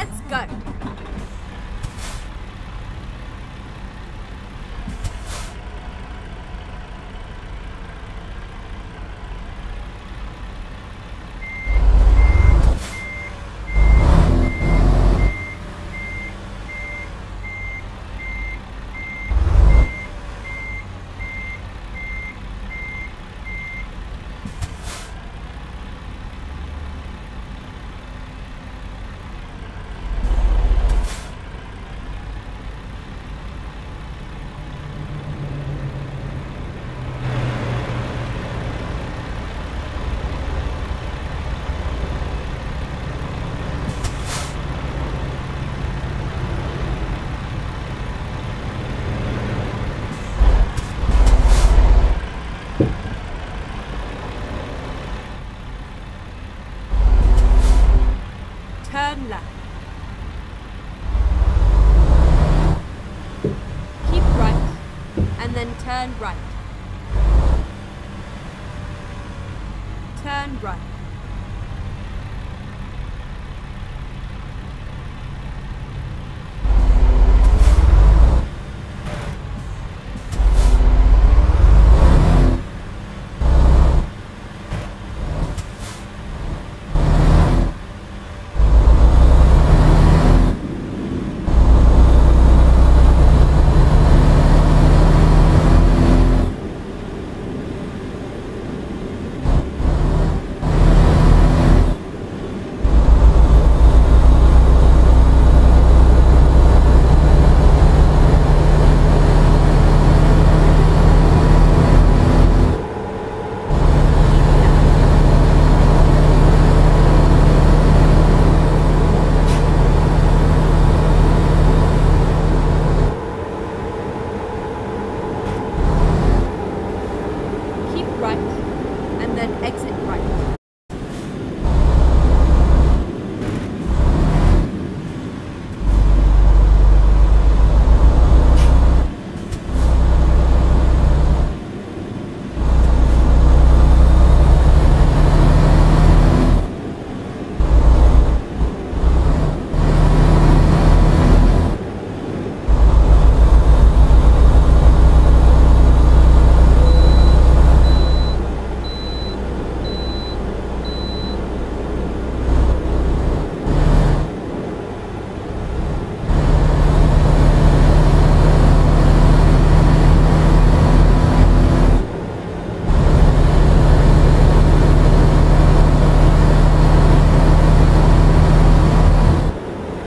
Let's go. Left. Keep right, and then turn right. Turn right. Keep right, and then exit right.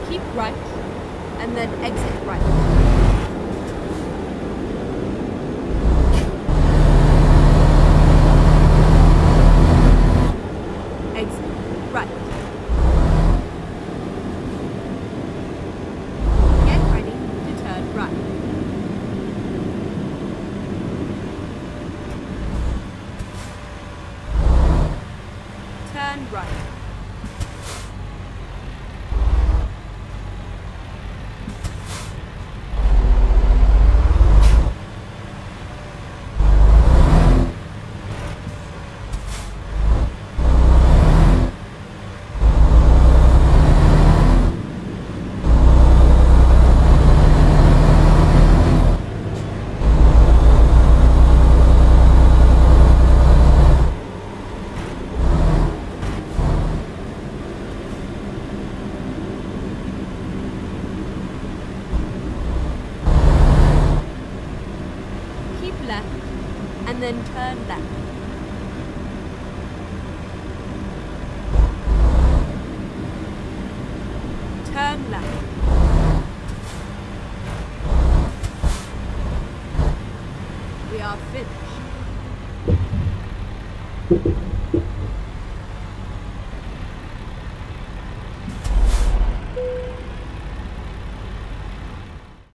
Keep right, and then exit right. Exit right. Get ready to turn right. Turn right. Keep left, and then turn left. Turn left. We are finished.